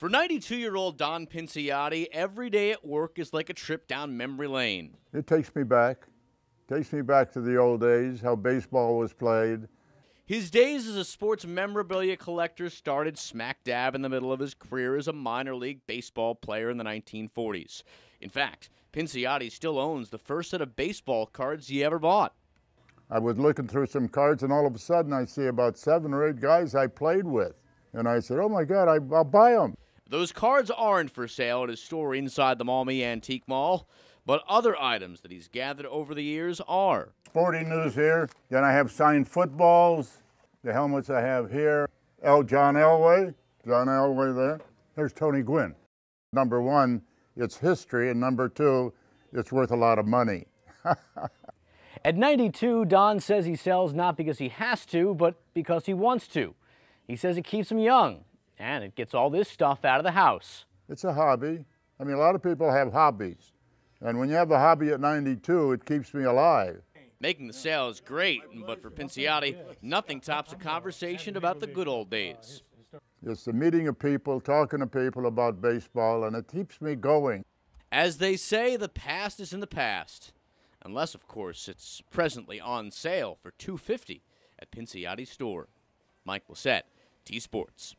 For 92 year old Don Pinciotti, every day at work is like a trip down memory lane. It takes me back. Takes me back to the old days, how baseball was played. His days as a sports memorabilia collector started smack dab in the middle of his career as a minor league baseball player in the 1940s. In fact, Pinciotti still owns the first set of baseball cards he ever bought. I was looking through some cards, and all of a sudden I see about seven or eight guys I played with. And I said, Oh my God, I, will buy them. Those cards aren't for sale at his store inside the Maumee Antique Mall, but other items that he's gathered over the years are. Sporting news here. Then I have signed footballs, the helmets I have here. L. John Elway, John Elway there. There's Tony Gwynn. Number one, it's history, and number two, it's worth a lot of money. At 92, Don says he sells not because he has to, but because he wants to. He says it keeps him young and it gets all this stuff out of the house. It's a hobby. I mean, a lot of people have hobbies. And when you have a hobby at 92, it keeps me alive. Making the sale is great, but for Pinciotti, nothing tops a conversation about the good old days. It's the meeting of people, talking to people about baseball, and it keeps me going. As they say, the past is in the past. Unless, of course, it's presently on sale for 250 at Pinciotti's store. Mike Lacett, T Sports.